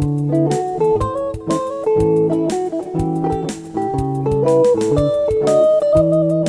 Thank you.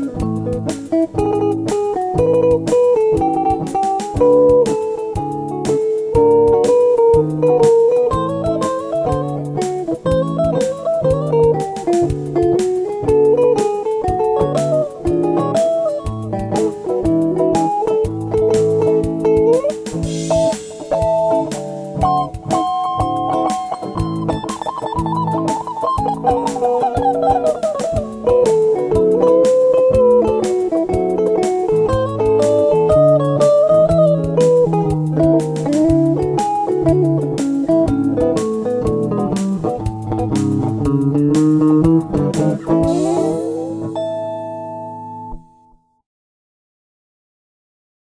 Hello.